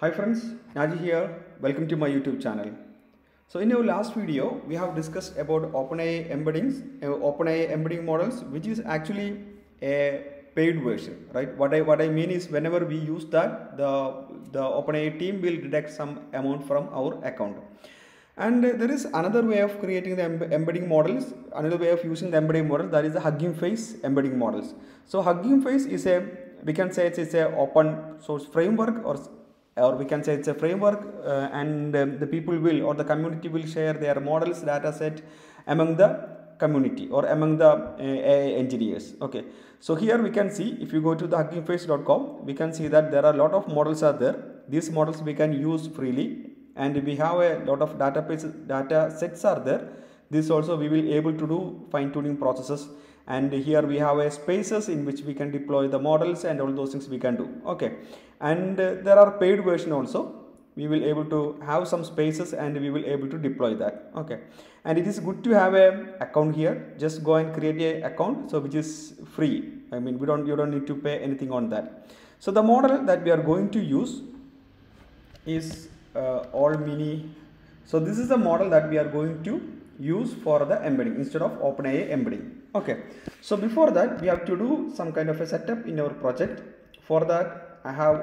Hi friends, Naji here. Welcome to my YouTube channel. So in our last video, we have discussed about OpenAI embeddings, uh, OpenAI embedding models, which is actually a paid version, right? What I what I mean is whenever we use that, the the OpenAI team will deduct some amount from our account. And there is another way of creating the embedding models, another way of using the embedding model that is the Hugging Face embedding models. So Hugging Face is a we can say it's, it's a open source framework or or we can say it's a framework uh, and um, the people will or the community will share their models data set among the community or among the uh, engineers. Okay. So here we can see if you go to the huggingface.com we can see that there are a lot of models are there. These models we can use freely and we have a lot of data sets are there. This also we will able to do fine tuning processes and here we have a spaces in which we can deploy the models and all those things we can do. Okay. And uh, there are paid version also. We will able to have some spaces and we will able to deploy that. Okay. And it is good to have a account here. Just go and create a account so which is free. I mean we don't you don't need to pay anything on that. So the model that we are going to use is uh, all mini. So this is the model that we are going to use for the embedding instead of OpenAI embedding okay so before that we have to do some kind of a setup in our project. For that I have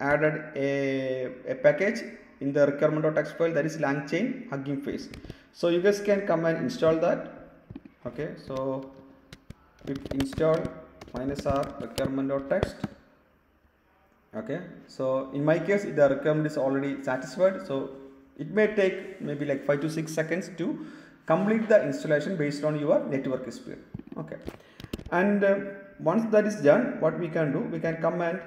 added a, a package in the requirement.txt file that is LangChain Hugging Face. So you guys can come and install that. Okay so pip install minus r requirement.txt okay so in my case the requirement is already satisfied. So it may take maybe like 5 to 6 seconds to complete the installation based on your network speed. Okay. And uh, once that is done what we can do we can come and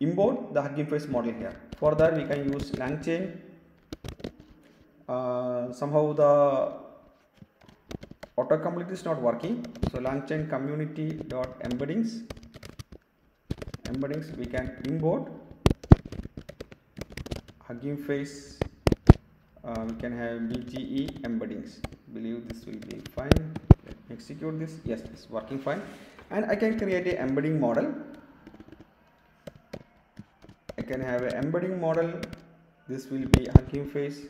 import the hugging face model here. For that we can use langchain uh, somehow the autocomplete is not working. So langchain community dot embeddings. Embeddings we can import. Hugging face uh, we can have bge embeddings. Believe this will be fine. Let me execute this. Yes it's working fine. And i can create a embedding model. I can have an embedding model. This will be hugging face.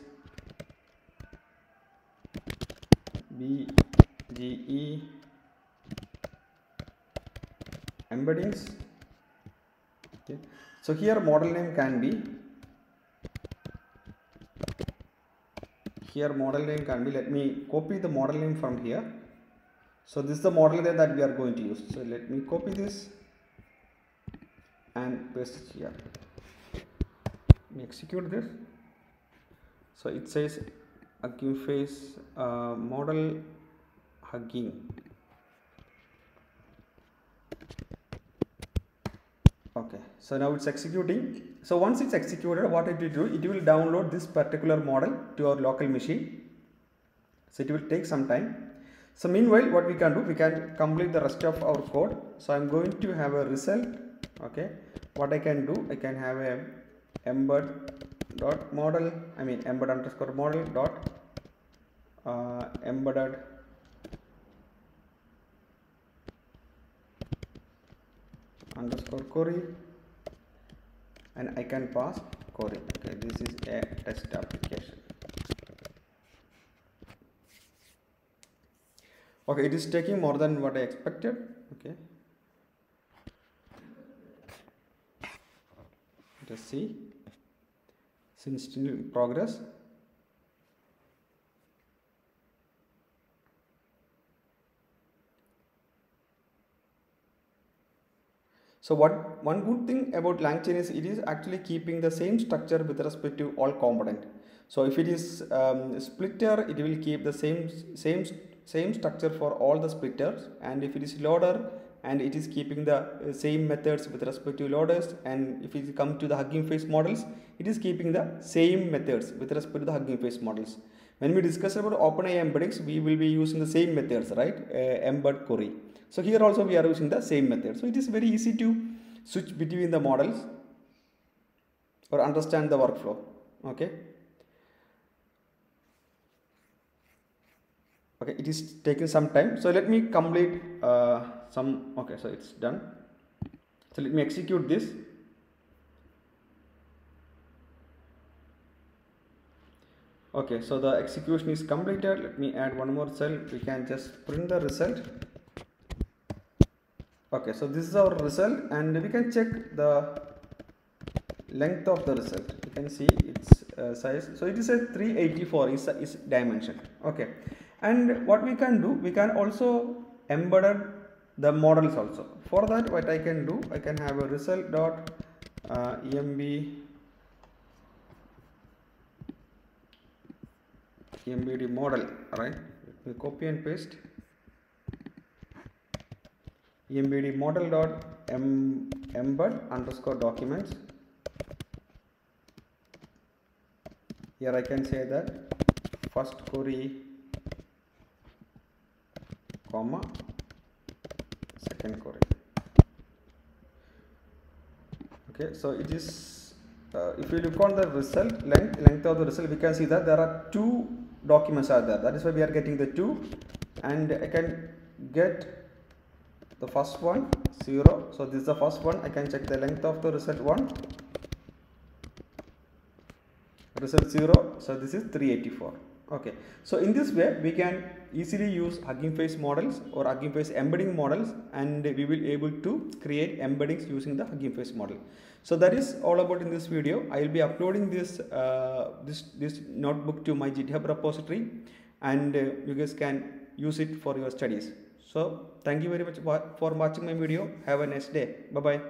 Bge embeddings. Okay. So here model name can be here model name can be let me copy the model name from here. So this is the model name that we are going to use. So let me copy this and paste it here. Let me execute this. So it says hugging face uh, model hugging okay so now it's executing. So once it's executed what it will do it will download this particular model to our local machine. So it will take some time. So meanwhile what we can do we can complete the rest of our code. So i'm going to have a result okay? What i can do i can have a embed dot model i mean embed underscore model dot uh, embedded underscore query and I can pass query okay this is a test application. Okay it is taking more than what I expected. Okay. Let us see. Since still in progress So what one good thing about LangChain is it is actually keeping the same structure with respect to all component. So if it is um, splitter, it will keep the same same same structure for all the splitters, and if it is loader, and it is keeping the uh, same methods with respect to loaders, and if it come to the Hugging Face models, it is keeping the same methods with respect to the Hugging Face models. When we discuss about OpenAI embeddings, we will be using the same methods, right? Uh, embed query. So here also we are using the same method. So it is very easy to switch between the models or understand the workflow. Okay. Okay, it is taking some time. So let me complete uh, some. Okay, so it's done. So let me execute this. Okay so the execution is completed. Let me add one more cell. We can just print the result. Okay so this is our result and we can check the length of the result. You can see its uh, size. So it is a 384 is, is dimension. Okay and what we can do we can also embed the models also. For that what i can do i can have a result dot uh, emb embed model right we copy and paste. Embed model dot em, embed underscore documents. Here I can say that first query comma second query. Okay so it is uh, if you look on the result length length of the result we can see that there are two documents are there. That is why we are getting the two. And I can get the first one 0 so this is the first one. I can check the length of the result 1 result 0 so this is 384 okay. So in this way we can easily use hugging face models or hugging face embedding models and we will able to create embeddings using the hugging face model so that is all about in this video. I will be uploading this uh, this this notebook to my github repository and uh, you guys can use it for your studies. So thank you very much for watching my video. Have a nice day. Bye bye